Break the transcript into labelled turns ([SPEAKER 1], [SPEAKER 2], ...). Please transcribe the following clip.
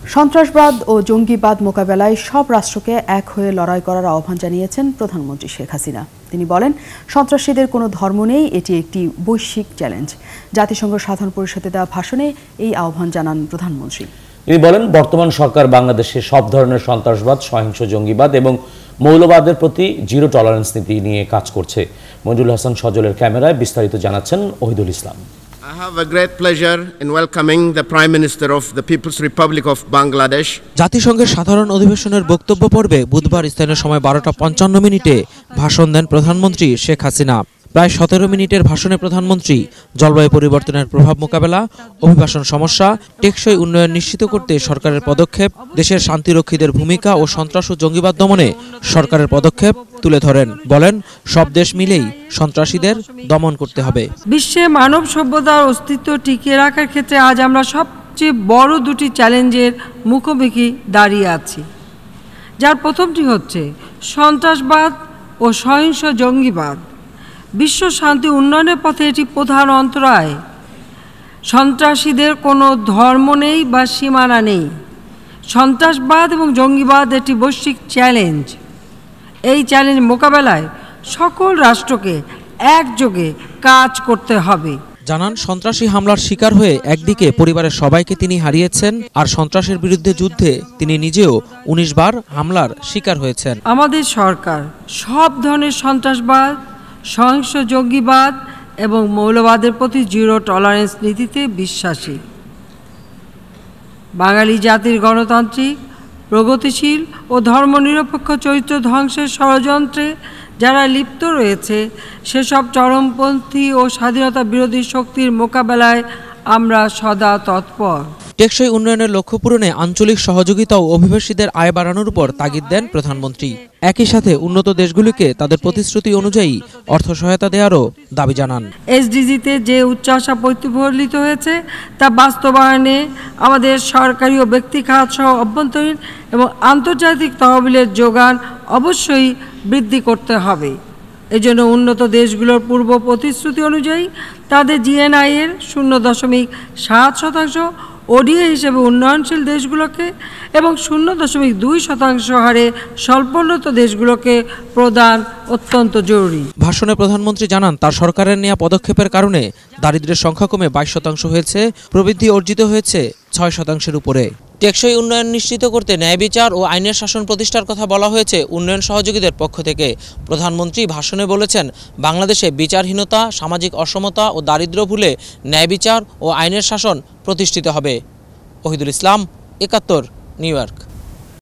[SPEAKER 1] সন্ত্রাসবাদ ও জঙ্গিবাদ মোকাবেলায় সব রাষ্ট্রকে এক হয়ে লড়াই করার আহ্বান জানিয়েছেন প্রধানমন্ত্রী শেখ হাসিনা। তিনি বলেন, সন্ত্রাসীদের কোনো ধর্ম নেই, এটি একটি বৈশ্বিক চ্যালেঞ্জ। জাতিসংঘ সাধারণ পরিষদে দেওয়া ভাষণে এই আহ্বান জানান প্রধানমন্ত্রী।
[SPEAKER 2] তিনি বলেন, বর্তমান সরকার বাংলাদেশে সব ধরনের সন্ত্রাসবাদ, সহিংস জঙ্গিবাদ এবং মৌলবাদের প্রতি জিরো টলারেন্স নীতি নিয়ে কাজ করছে। মঞ্জুল হাসান সজলের ক্যামেরায় বিস্তারিত জানাচ্ছেন ওহিদুল ইসলাম।
[SPEAKER 3] I have a great pleasure in welcoming the Prime Minister of the People's Republic of Bangladesh,
[SPEAKER 4] জাতিসংঘের সাধারণ অধিবেশনের বক্তব্য পর্বে বুধবার স্থানীয় সময় বারোটা পঞ্চান্ন মিনিটে ভাষণ দেন প্রধানমন্ত্রী শেখ হাসিনা প্রায় সতেরো মিনিটের ভাষণে প্রধানমন্ত্রী, জলবায়ু পরিবর্তনের প্রভাব মোকাবেলা, অভিবাসন সমস্যা, টেকসই উন্নয়ন নিশ্চিত করতে সরকারের পদক্ষেপ, দেশের শান্তিরক্ষীদের ভূমিকা ও সন্ত্রাস ও জঙ্গিবাদ দমনে সরকারের পদক্ষেপ তুলে ধরেন। বলেন, সব দেশ মিলেই সন্ত্রাসীদের দমন করতে হবে।
[SPEAKER 5] বিশ্বে মানব সভ্যতার অস্তিত্ব টিকিয়ে রাখার ক্ষেত্রে আজ আমরা সবচেয়ে বড় দুটি চ্যালেঞ্জের মুখোমুখি দাঁড়িয়ে আছি। যার প্রথমটি হচ্ছে, সন্ত্রাসবাদ ও সহিংস জঙ্গিবাদ। বিশ্ব শান্তি উন্নয়নের পথে এটি প্রধান অন্তরায়। সন্ত্রাসীদের কোনো ধর্ম নেই বা সীমানা নেই। সন্ত্রাসবাদ এবং জঙ্গিবাদ একটি বৈশ্বিক চ্যালেঞ্জ। এই চ্যালেঞ্জ মোকাবেলায় সকল রাষ্ট্রকে একযোগে কাজ করতে হবে।
[SPEAKER 4] জানান সন্ত্রাসী হামলার শিকার হয়ে একদিকে পরিবারের সবাইকে তিনি হারিয়েছেন আর সন্ত্রাসের বিরুদ্ধে যুদ্ধে তিনি নিজেও ১৯ বার হামলার শিকার হয়েছেন।
[SPEAKER 5] আমাদের সরকার সব ধরনের সন্ত্রাসবাদ সহিংস জঙ্গিবাদ এবং মৌলবাদের প্রতি জিরো টলারেন্স নীতিতে বিশ্বাসী। বাঙালি জাতির গণতান্ত্রিক, প্রগতিশীল ও ধর্মনিরপেক্ষ চরিত্র ধ্বংসের ষড়যন্ত্রে যারা লিপ্ত রয়েছে, সেসব চরমপন্থী ও স্বাধীনতা বিরোধী শক্তির মোকাবেলায় আমরা সদা তৎপর।
[SPEAKER 4] টেকসই উন্নয়নের লক্ষ্য পূরণে আঞ্চলিক সহযোগিতা ও অভিবাসীদের আয় বাড়ানোর উপর তাগিদ দেন প্রধানমন্ত্রী। একই সাথে উন্নত দেশগুলিকে তাদের প্রতিশ্রুতি অনুযায়ী অর্থ সহায়তা দেওয়ারও দাবি জানান।
[SPEAKER 5] এসডিজিতে যে উচ্চাশা প্রতিফলিত হয়েছে, তা বাস্তবায়নে আমাদের সরকারি ও ব্যক্তি খাত সহ অভ্যন্তরীণ এবং আন্তর্জাতিক তহবিলের যোগান অবশ্যই বৃদ্ধি করতে হবে। এজন্য উন্নত দেশগুলোর পূর্ব প্রতিশ্রুতি অনুযায়ী তাদের জিএনআই এর শূন্য দশমিক সাত শতাংশ ওডিএ হিসেবে উন্নয়নশীল দেশগুলোকে এবং শূন্য দশমিক দুই শতাংশ হারে স্বল্পোন্নত দেশগুলোকে প্রদান অত্যন্ত জরুরি।
[SPEAKER 4] ভাষণে প্রধানমন্ত্রী জানান, তার সরকারের নেওয়া পদক্ষেপের কারণে দারিদ্রের সংখ্যা কমে বাইশ শতাংশ হয়েছে, প্রবৃদ্ধি অর্জিত হয়েছে ছয় শতাংশের উপরে। টেকসই উন্নয়ন নিশ্চিত করতে ন্যায় বিচার ও আইনের শাসন প্রতিষ্ঠার কথা বলা হয়েছে উন্নয়ন সহযোগীদের পক্ষ থেকে। প্রধানমন্ত্রী ভাষণে বলেছেন, বাংলাদেশে বিচারহীনতা, সামাজিক অসমতা ও দারিদ্র ভুলে ন্যায় বিচার ও আইনের শাসন প্রতিষ্ঠিত হবে। ওহিদুল ইসলাম, একাত্তর, নিউ ইয়র্ক।